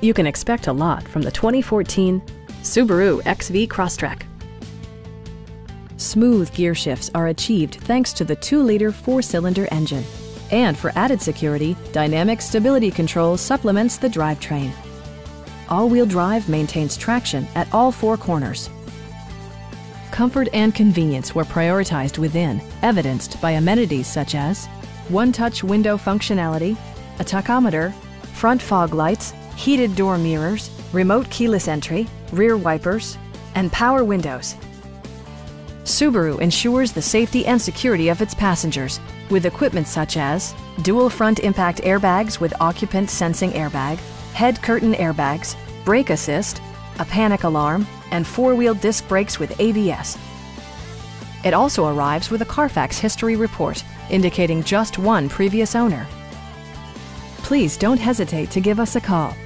You can expect a lot from the 2014 Subaru XV Crosstrek. Smooth gear shifts are achieved thanks to the 2-liter 4-cylinder engine. And for added security, Dynamic Stability Control supplements the drivetrain. All-wheel drive maintains traction at all four corners. Comfort and convenience were prioritized within, evidenced by amenities such as one-touch window functionality, a tachometer, front fog lights, heated door mirrors, remote keyless entry, rear wipers, and power windows. Subaru ensures the safety and security of its passengers with equipment such as dual front impact airbags with occupant sensing airbag, head curtain airbags, brake assist, a panic alarm, and four-wheel disc brakes with ABS. It also arrives with a Carfax history report indicating just one previous owner. Please don't hesitate to give us a call